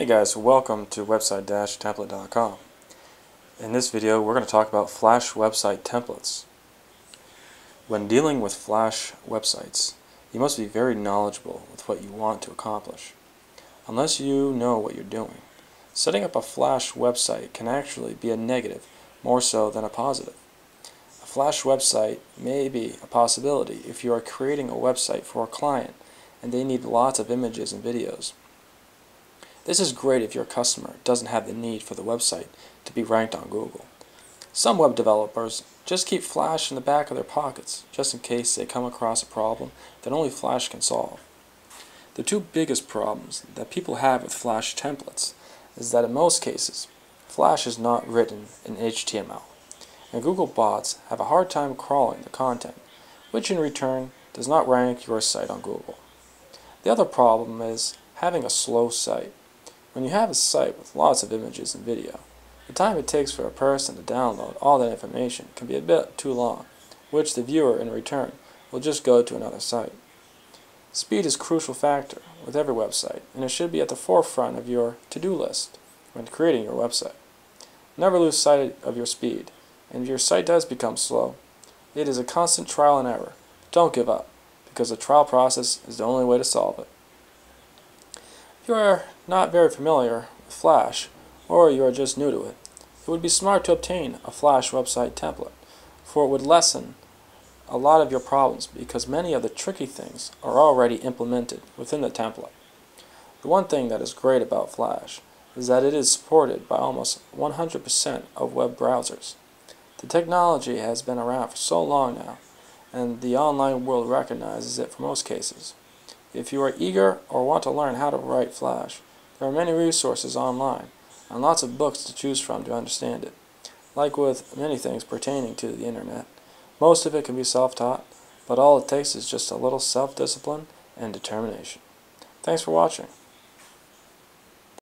Hey guys, welcome to website-template.com. In this video we're going to talk about Flash website templates. When dealing with Flash websites, you must be very knowledgeable with what you want to accomplish. Unless you know what you're doing, setting up a Flash website can actually be a negative more so than a positive. A Flash website may be a possibility if you are creating a website for a client and they need lots of images and videos. This is great if your customer doesn't have the need for the website to be ranked on Google. Some web developers just keep Flash in the back of their pockets, just in case they come across a problem that only Flash can solve. The two biggest problems that people have with Flash templates is that in most cases, Flash is not written in HTML, and Google bots have a hard time crawling the content, which in return does not rank your site on Google. The other problem is having a slow site. When you have a site with lots of images and video, the time it takes for a person to download all that information can be a bit too long, which the viewer in return will just go to another site. Speed is a crucial factor with every website, and it should be at the forefront of your to-do list when creating your website. Never lose sight of your speed, and if your site does become slow, it is a constant trial and error. Don't give up, because the trial process is the only way to solve it you are not very familiar with Flash, or you are just new to it, it would be smart to obtain a Flash website template, for it would lessen a lot of your problems because many of the tricky things are already implemented within the template. The one thing that is great about Flash is that it is supported by almost 100% of web browsers. The technology has been around for so long now, and the online world recognizes it for most cases. If you are eager or want to learn how to write Flash, there are many resources online and lots of books to choose from to understand it. Like with many things pertaining to the Internet, most of it can be self-taught, but all it takes is just a little self-discipline and determination. Thanks for watching.